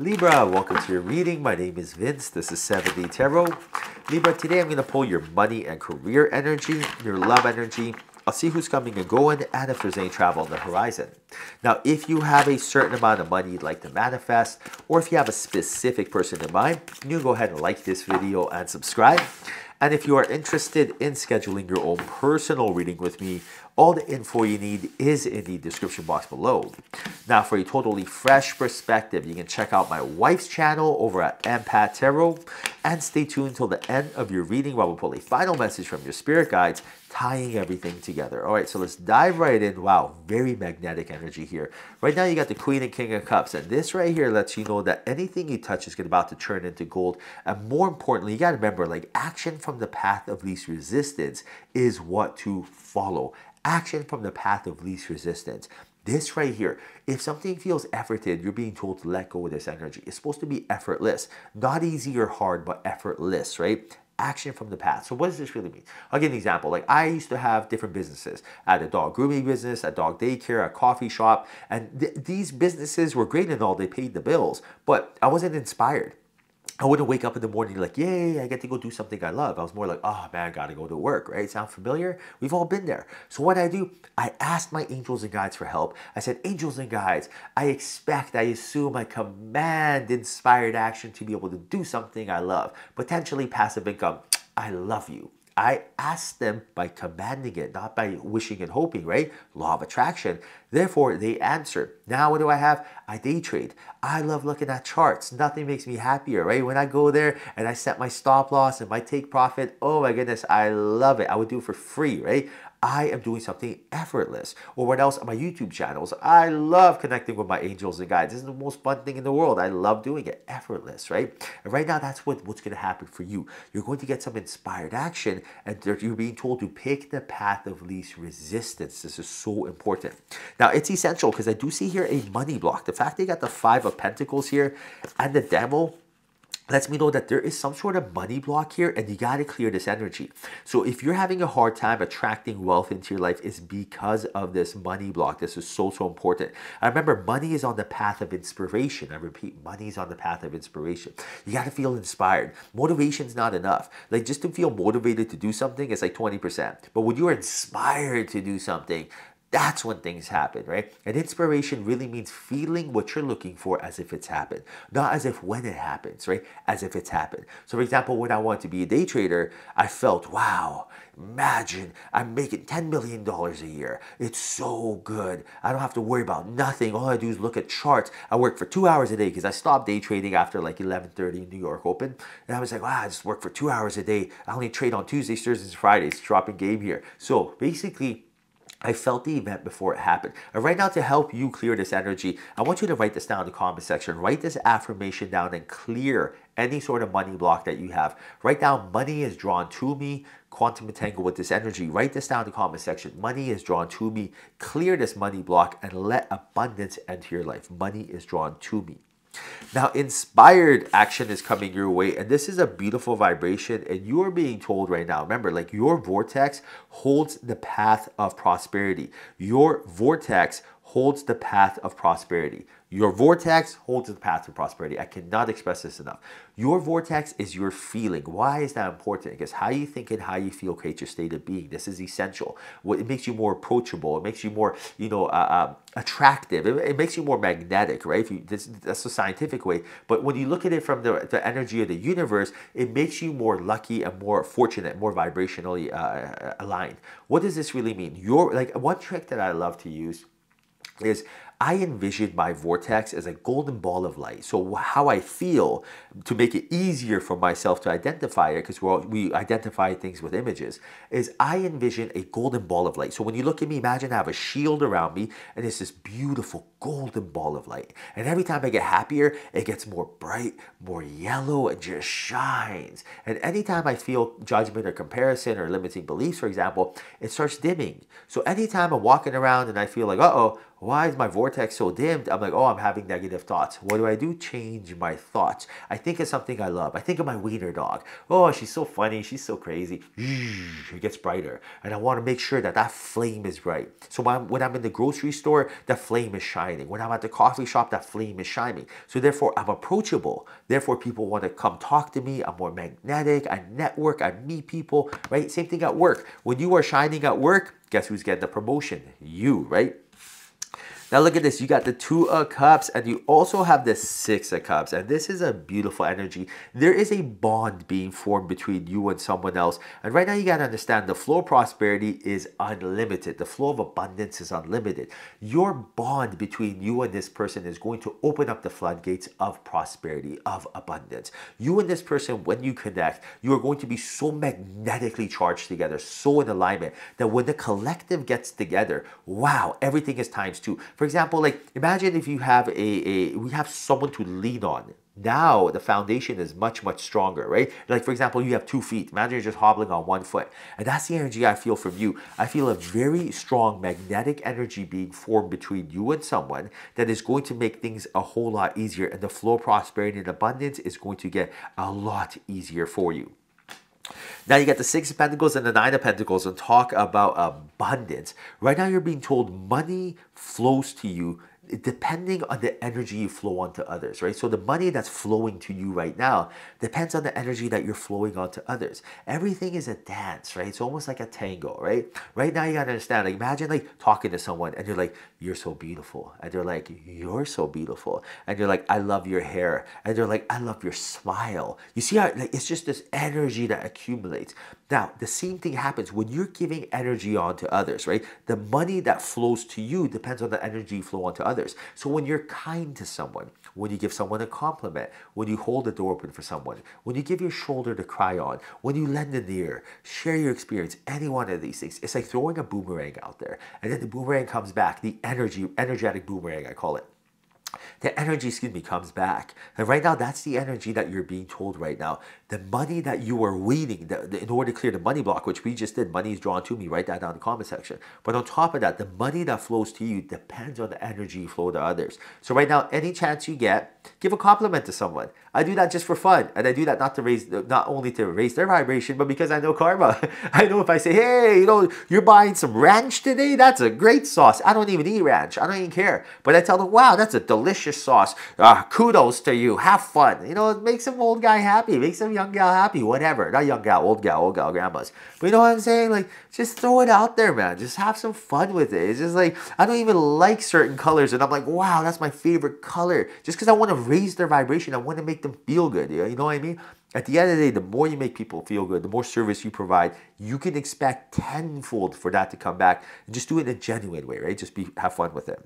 Libra, welcome to your reading. My name is Vince. This is 7D Tarot. Libra, today I'm going to pull your money and career energy, your love energy. I'll see who's coming and going and if there's any travel on the horizon. Now, if you have a certain amount of money you'd like to manifest, or if you have a specific person in mind, you can go ahead and like this video and subscribe. And if you are interested in scheduling your own personal reading with me, all the info you need is in the description box below. Now, for a totally fresh perspective, you can check out my wife's channel over at Empath Tarot and stay tuned till the end of your reading while we pull a final message from your spirit guides, tying everything together. All right, so let's dive right in. Wow, very magnetic energy here. Right now, you got the Queen and King of Cups, and this right here lets you know that anything you touch is about to turn into gold. And more importantly, you got to remember, like action from the path of least resistance is what to follow action from the path of least resistance. This right here, if something feels efforted, you're being told to let go of this energy. It's supposed to be effortless, not easy or hard, but effortless, right? Action from the path. So what does this really mean? I'll give an example. Like I used to have different businesses. I had a dog grooming business, a dog daycare, a coffee shop, and th these businesses were great and all. They paid the bills, but I wasn't inspired. I wouldn't wake up in the morning like, yay, I get to go do something I love. I was more like, oh man, I gotta go to work, right? Sound familiar? We've all been there. So what I do, I asked my angels and guides for help. I said, angels and guides, I expect, I assume, I command inspired action to be able to do something I love. Potentially passive income. I love you. I asked them by commanding it, not by wishing and hoping, right? Law of attraction. Therefore, they answer. Now, what do I have? I day trade. I love looking at charts. Nothing makes me happier, right? When I go there and I set my stop loss and my take profit, oh my goodness, I love it. I would do it for free, right? I am doing something effortless. Or what else on my YouTube channels? I love connecting with my angels and guides. This is the most fun thing in the world. I love doing it. Effortless, right? And right now, that's what, what's going to happen for you. You're going to get some inspired action and you're being told to pick the path of least resistance. This is so important. Now, it's essential because I do see here a money block. The fact they got the Five of Pentacles here and the Devil lets me know that there is some sort of money block here and you got to clear this energy. So if you're having a hard time attracting wealth into your life, it's because of this money block. This is so, so important. I remember money is on the path of inspiration. I repeat, money is on the path of inspiration. You got to feel inspired. Motivation's not enough. Like just to feel motivated to do something is like 20%. But when you're inspired to do something, that's when things happen, right? And inspiration really means feeling what you're looking for as if it's happened, not as if when it happens, right? As if it's happened. So, for example, when I wanted to be a day trader, I felt, wow, imagine I'm making $10 million a year. It's so good. I don't have to worry about nothing. All I do is look at charts. I work for two hours a day because I stopped day trading after like 11.30 New York Open. And I was like, wow, I just work for two hours a day. I only trade on Tuesdays, Thursdays, and Fridays, dropping game here. So basically, I felt the event before it happened. And right now, to help you clear this energy, I want you to write this down in the comment section. Write this affirmation down and clear any sort of money block that you have. Write down, money is drawn to me. Quantum entangle with this energy. Write this down in the comment section. Money is drawn to me. Clear this money block and let abundance enter your life. Money is drawn to me. Now, inspired action is coming your way, and this is a beautiful vibration. And you are being told right now, remember, like your vortex holds the path of prosperity. Your vortex holds the path of prosperity. Your vortex holds the path to prosperity. I cannot express this enough. Your vortex is your feeling. Why is that important? Because how you think and how you feel creates your state of being. This is essential. It makes you more approachable. It makes you more, you know, uh, uh, attractive. It, it, makes you more magnetic, right? If you, this, that's a scientific way. But when you look at it from the, the energy of the universe, it makes you more lucky and more fortunate, more vibrationally uh, aligned. What does this really mean? Your like one trick that I love to use is I envision my vortex as a golden ball of light. So how I feel to make it easier for myself to identify it, because we identify things with images, is I envision a golden ball of light. So when you look at me, imagine I have a shield around me and it's this beautiful golden ball of light. And every time I get happier, it gets more bright, more yellow, and just shines. And anytime I feel judgment or comparison or limiting beliefs, for example, it starts dimming. So anytime I'm walking around and I feel like, uh-oh, why is my vortex so dimmed? I'm like, oh, I'm having negative thoughts. What do I do? Change my thoughts. I think of something I love. I think of my wiener dog. Oh, she's so funny. She's so crazy. It gets brighter. And I want to make sure that that flame is bright. So when I'm, when I'm in the grocery store, the flame is shining. When I'm at the coffee shop, that flame is shining. So therefore, I'm approachable. Therefore, people want to come talk to me. I'm more magnetic. I network. I meet people, right? Same thing at work. When you are shining at work, guess who's getting the promotion? You, right? Now look at this. You got the two of cups and you also have the six of cups. And this is a beautiful energy. There is a bond being formed between you and someone else. And right now you got to understand the flow of prosperity is unlimited. The flow of abundance is unlimited. Your bond between you and this person is going to open up the floodgates of prosperity, of abundance. You and this person, when you connect, you are going to be so magnetically charged together, so in alignment that when the collective gets together, wow, everything is times two. For example, like imagine if you have a, a we have someone to lean on. Now the foundation is much, much stronger, right? Like for example, you have two feet. Imagine you're just hobbling on one foot. And that's the energy I feel from you. I feel a very strong magnetic energy being formed between you and someone that is going to make things a whole lot easier. And the flow of prosperity and abundance is going to get a lot easier for you. Now you get the Six of Pentacles and the Nine of Pentacles and talk about abundance. Right now you're being told money flows to you depending on the energy you flow onto others, right? So the money that's flowing to you right now depends on the energy that you're flowing onto others. Everything is a dance, right? It's almost like a tango, right? Right now you gotta understand, like imagine like talking to someone and you're like, you're so beautiful. And they're like, you're so beautiful. And you're like, I love your hair. And they're like, I love your smile. You see how like it's just this energy that accumulates. Now, the same thing happens when you're giving energy on to others, right? The money that flows to you depends on the energy you flow onto others others. So when you're kind to someone, when you give someone a compliment, when you hold the door open for someone, when you give your shoulder to cry on, when you lend an ear, share your experience, any one of these things, it's like throwing a boomerang out there. And then the boomerang comes back, the energy, energetic boomerang, I call it the energy, excuse me, comes back. And right now, that's the energy that you're being told right now. The money that you are waiting the, the, in order to clear the money block, which we just did, money is drawn to me. Write that down in the comment section. But on top of that, the money that flows to you depends on the energy flow to others. So right now, any chance you get, give a compliment to someone. I do that just for fun, and I do that not to raise, not only to raise their vibration, but because I know karma. I know if I say, hey, you know, you're buying some ranch today, that's a great sauce. I don't even eat ranch. I don't even care. But I tell them, wow, that's a delicious sauce. Uh, kudos to you. Have fun. You know, it makes some old guy happy. Makes some young gal happy. Whatever. Not young gal, old gal, old gal, grandmas. But you know what I'm saying? Like, just throw it out there, man. Just have some fun with it. It's just like, I don't even like certain colors. And I'm like, wow, that's my favorite color. Just because I want to raise their vibration. I want to make them feel good. You know what I mean? At the end of the day, the more you make people feel good, the more service you provide, you can expect tenfold for that to come back. And just do it in a genuine way, right? Just be have fun with it.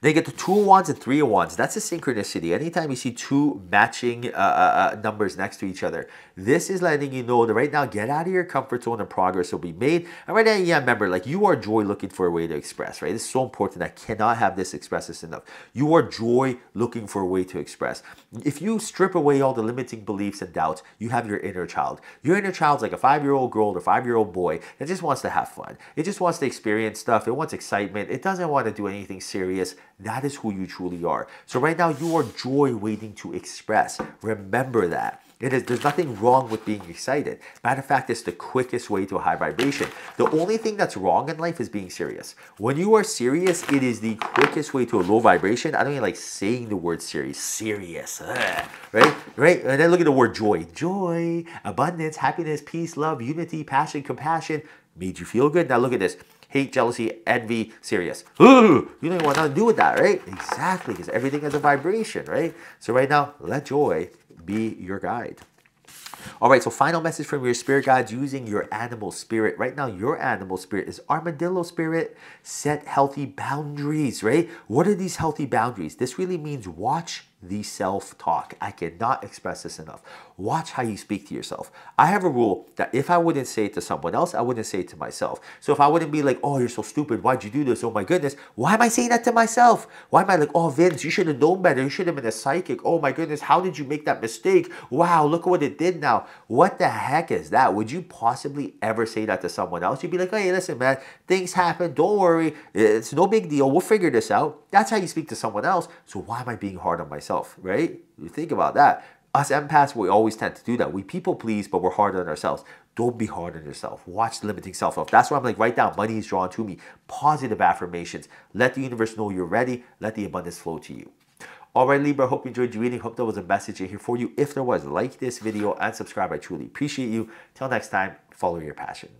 Then you get the two of wands and three of wands. That's a synchronicity. Anytime you see two matching uh, uh, uh, numbers next to each other, this is letting you know that right now, get out of your comfort zone and progress will be made. And right now, yeah, remember, like you are joy looking for a way to express, right? It's so important. I cannot have this express this enough. You are joy looking for a way to express. If you strip away all the limiting beliefs and doubts, you have your inner child. Your inner child's like a five-year-old girl or five-year-old boy that just wants to have fun. It just wants to experience stuff. It wants excitement. It doesn't want to do anything serious. That is who you truly are. So right now, you are joy waiting to express. Remember that. It is, there's nothing wrong with being excited. Matter of fact, it's the quickest way to a high vibration. The only thing that's wrong in life is being serious. When you are serious, it is the quickest way to a low vibration. I don't even like saying the word serious. Serious. Ugh. Right? Right? And then look at the word joy. Joy, abundance, happiness, peace, love, unity, passion, compassion. Made you feel good. Now look at this hate, jealousy, envy, serious. Ooh, you don't want nothing to do with that, right? Exactly, because everything has a vibration, right? So right now, let joy be your guide. All right, so final message from your spirit guides using your animal spirit. Right now, your animal spirit is armadillo spirit. Set healthy boundaries, right? What are these healthy boundaries? This really means watch the self talk. I cannot express this enough. Watch how you speak to yourself. I have a rule that if I wouldn't say it to someone else, I wouldn't say it to myself. So if I wouldn't be like, oh, you're so stupid. Why'd you do this? Oh my goodness. Why am I saying that to myself? Why am I like, oh, Vince, you should have known better. You should have been a psychic. Oh my goodness. How did you make that mistake? Wow, look at what it did now. What the heck is that? Would you possibly ever say that to someone else? You'd be like, hey, listen, man, things happen. Don't worry. It's no big deal. We'll figure this out. That's how you speak to someone else. So why am I being hard on myself, right? You think about that. Us empaths, we always tend to do that. We people please, but we're hard on ourselves. Don't be hard on yourself. Watch limiting self love. That's why I'm like, write down money is drawn to me. Positive affirmations. Let the universe know you're ready. Let the abundance flow to you. All right, Libra, hope you enjoyed your reading. Hope there was a message in here for you. If there was, like this video and subscribe. I truly appreciate you. Till next time, follow your passion.